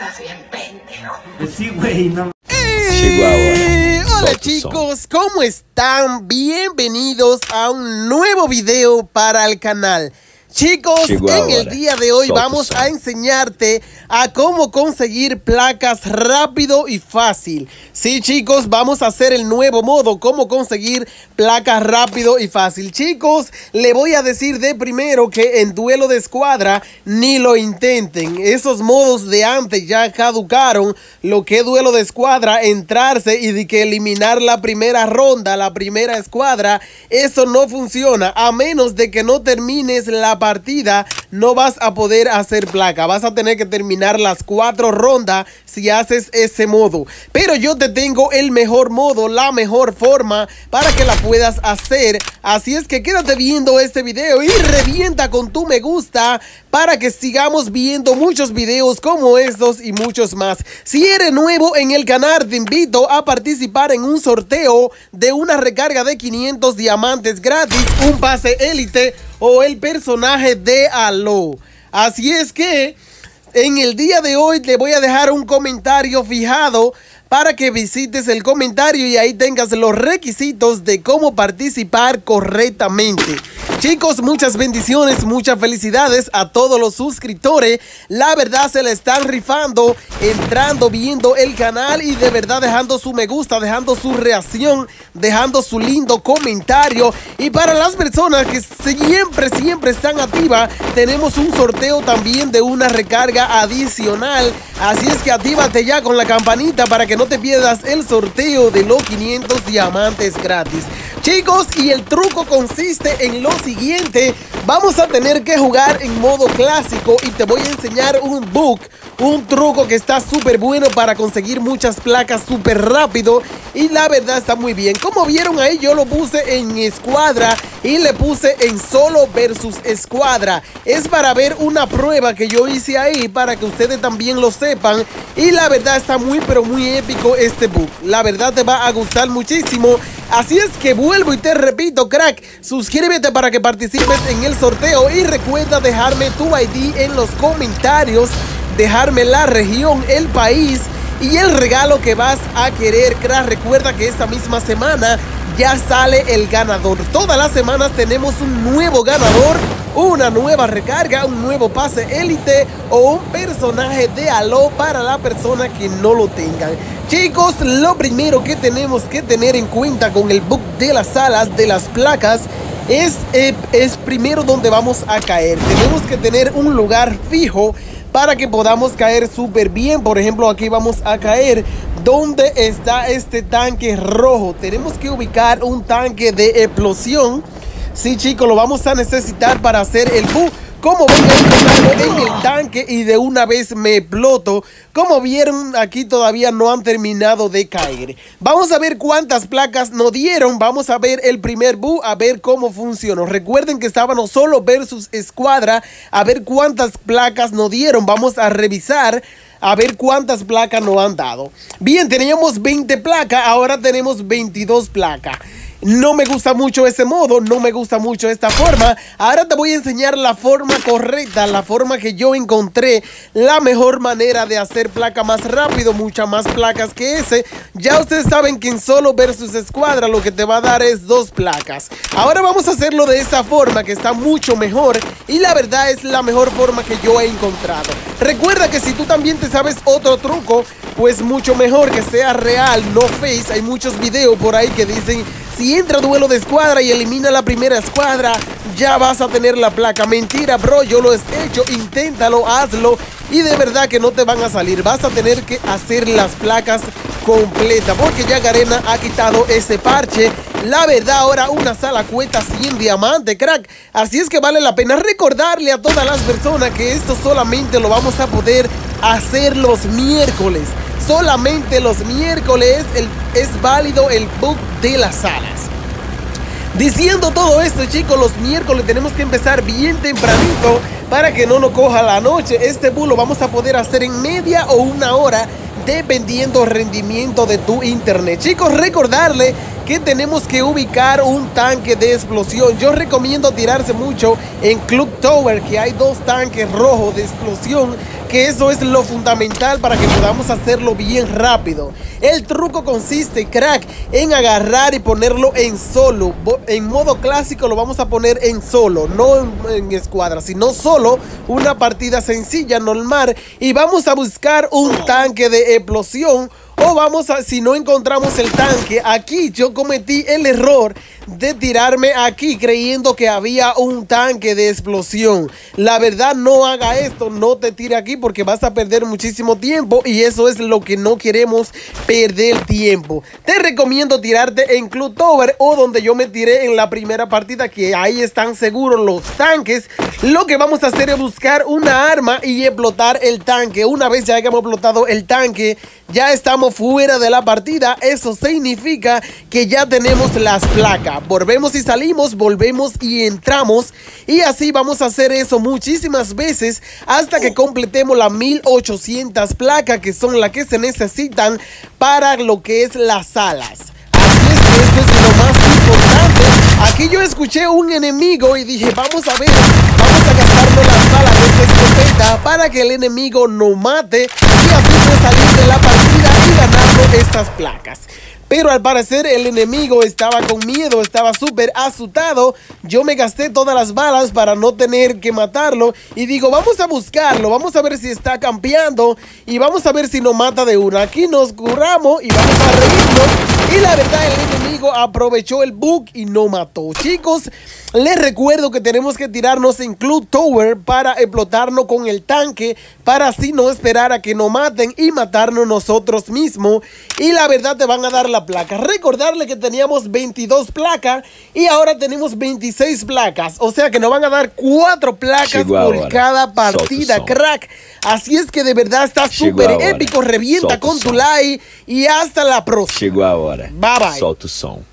estás bien pendejo. Sí, güey, no. Eh, hola chicos, ¿cómo están? Bienvenidos a un nuevo video para el canal. Chicos, en el día de hoy vamos a enseñarte a cómo conseguir placas rápido y fácil. Sí, chicos, vamos a hacer el nuevo modo, cómo conseguir placas rápido y fácil. Chicos, le voy a decir de primero que en duelo de escuadra ni lo intenten. Esos modos de antes ya caducaron. Lo que es duelo de escuadra, entrarse y de que eliminar la primera ronda, la primera escuadra, eso no funciona a menos de que no termines la partida no vas a poder hacer placa. Vas a tener que terminar las cuatro rondas si haces ese modo. Pero yo te tengo el mejor modo, la mejor forma para que la puedas hacer. Así es que quédate viendo este video y revienta con tu me gusta para que sigamos viendo muchos videos como estos y muchos más. Si eres nuevo en el canal, te invito a participar en un sorteo de una recarga de 500 diamantes gratis, un pase élite o el personaje de Halo. Así es que en el día de hoy te voy a dejar un comentario fijado para que visites el comentario y ahí tengas los requisitos de cómo participar correctamente. Chicos, muchas bendiciones, muchas felicidades a todos los suscriptores. La verdad se le están rifando, entrando, viendo el canal y de verdad dejando su me gusta, dejando su reacción, dejando su lindo comentario. Y para las personas que siempre, siempre están activas, tenemos un sorteo también de una recarga adicional. Así es que actívate ya con la campanita para que no te pierdas el sorteo de los 500 diamantes gratis. Chicos, y el truco consiste en lo siguiente. Vamos a tener que jugar en modo clásico y te voy a enseñar un book, un truco que está súper bueno para conseguir muchas placas súper rápido y la verdad está muy bien. Como vieron ahí yo lo puse en escuadra y le puse en solo versus escuadra. Es para ver una prueba que yo hice ahí para que ustedes también lo sepan y la verdad está muy pero muy épico este book. La verdad te va a gustar muchísimo. Así es que vuelvo y te repito, crack, suscríbete para que participes en el sorteo y recuerda dejarme tu ID en los comentarios, dejarme la región, el país y el regalo que vas a querer, crack. Recuerda que esta misma semana ya sale el ganador. Todas las semanas tenemos un nuevo ganador, una nueva recarga, un nuevo pase élite o un personaje de Halo para la persona que no lo tengan. Chicos, lo primero que tenemos que tener en cuenta con el book de las alas, de las placas, es, eh, es primero donde vamos a caer. Tenemos que tener un lugar fijo para que podamos caer súper bien. Por ejemplo, aquí vamos a caer donde está este tanque rojo. Tenemos que ubicar un tanque de explosión. Sí, chicos, lo vamos a necesitar para hacer el book. Como ven, en el tanque y de una vez me exploto. Como vieron, aquí todavía no han terminado de caer. Vamos a ver cuántas placas nos dieron. Vamos a ver el primer bu, a ver cómo funcionó. Recuerden que estábamos solo versus escuadra. A ver cuántas placas nos dieron. Vamos a revisar a ver cuántas placas nos han dado. Bien, teníamos 20 placas, ahora tenemos 22 placas. No me gusta mucho ese modo, no me gusta mucho esta forma. Ahora te voy a enseñar la forma correcta, la forma que yo encontré, la mejor manera de hacer placa más rápido, muchas más placas que ese. Ya ustedes saben que en solo versus escuadra lo que te va a dar es dos placas. Ahora vamos a hacerlo de esa forma que está mucho mejor y la verdad es la mejor forma que yo he encontrado. Recuerda que si tú también te sabes otro truco, pues mucho mejor que sea real, no face. Hay muchos videos por ahí que dicen si entra duelo de escuadra y elimina la primera escuadra, ya vas a tener la placa. Mentira, bro, yo lo he hecho, inténtalo, hazlo y de verdad que no te van a salir. Vas a tener que hacer las placas completas porque ya Garena ha quitado ese parche. La verdad, ahora una sala cuesta 100 diamantes, crack. Así es que vale la pena recordarle a todas las personas que esto solamente lo vamos a poder hacer los miércoles solamente los miércoles es válido el book de las salas. Diciendo todo esto, chicos, los miércoles tenemos que empezar bien tempranito para que no nos coja la noche. Este book lo vamos a poder hacer en media o una hora dependiendo rendimiento de tu internet. Chicos, recordarle que tenemos que ubicar un tanque de explosión. Yo recomiendo tirarse mucho en Club Tower, que hay dos tanques rojos de explosión que eso es lo fundamental para que podamos hacerlo bien rápido. El truco consiste, crack, en agarrar y ponerlo en solo. En modo clásico lo vamos a poner en solo, no en, en escuadra, sino solo una partida sencilla, normal. Y vamos a buscar un tanque de explosión o vamos a, si no encontramos el tanque, aquí yo cometí el error de tirarme aquí creyendo que había un tanque de explosión. La verdad no haga esto, no te tire aquí porque vas a perder muchísimo tiempo y eso es lo que no queremos perder tiempo. Te recomiendo tirarte en Club Tower o donde yo me tiré en la primera partida que ahí están seguros los tanques. Lo que vamos a hacer es buscar una arma y explotar el tanque. Una vez ya hayamos explotado el tanque, ya estamos fuera de la partida. Eso significa que ya tenemos las placas. Volvemos y salimos, volvemos y entramos. Y así vamos a hacer eso muchísimas veces hasta que completemos las 1800 placas que son las que se necesitan para lo que es las salas. Así es que esto es lo más importante. Aquí yo escuché un enemigo y dije, vamos a ver, vamos a gastarnos las balas de esta escopeta para que el enemigo no mate y así no salir de la partida y ganando estas placas. Pero al parecer el enemigo estaba con miedo, estaba súper asustado. Yo me gasté todas las balas para no tener que matarlo. Y digo, vamos a buscarlo, vamos a ver si está campeando. Y vamos a ver si nos mata de una. Aquí nos curamos y vamos a reírnos. Y la verdad el enemigo aprovechó el bug y no mató. Chicos, les recuerdo que tenemos que tirarnos en Club Tower para explotarnos con el tanque. Para así no esperar a que nos maten y matarnos nosotros mismos. Y la verdad te van a dar la placa. Recordarle que teníamos 22 placas y ahora tenemos 26 placas. O sea que nos van a dar 4 placas por cada partida, crack. Así es que de verdad está súper épico. Revienta con tu like y hasta la próxima. Bye bye. O som.